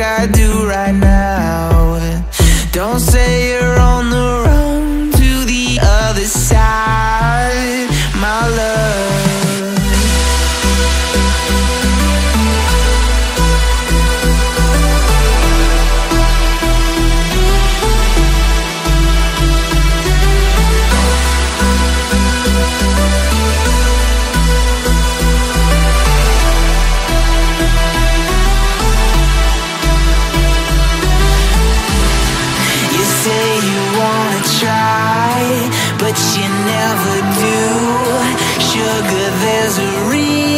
I do Sugar, there's a reason